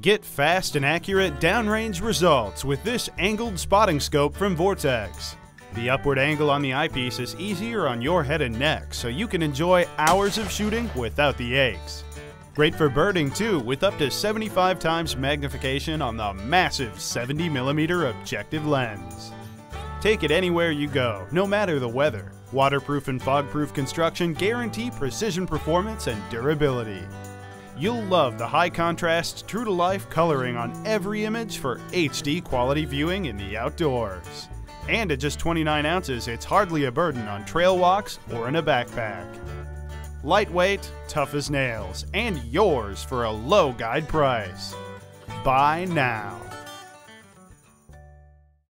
Get fast and accurate downrange results with this angled spotting scope from Vortex. The upward angle on the eyepiece is easier on your head and neck, so you can enjoy hours of shooting without the aches. Great for birding too, with up to 75 times magnification on the massive 70mm objective lens. Take it anywhere you go, no matter the weather. Waterproof and fog-proof construction guarantee precision performance and durability. You'll love the high contrast, true to life coloring on every image for HD quality viewing in the outdoors. And at just 29 ounces, it's hardly a burden on trail walks or in a backpack. Lightweight, tough as nails, and yours for a low guide price. Buy now.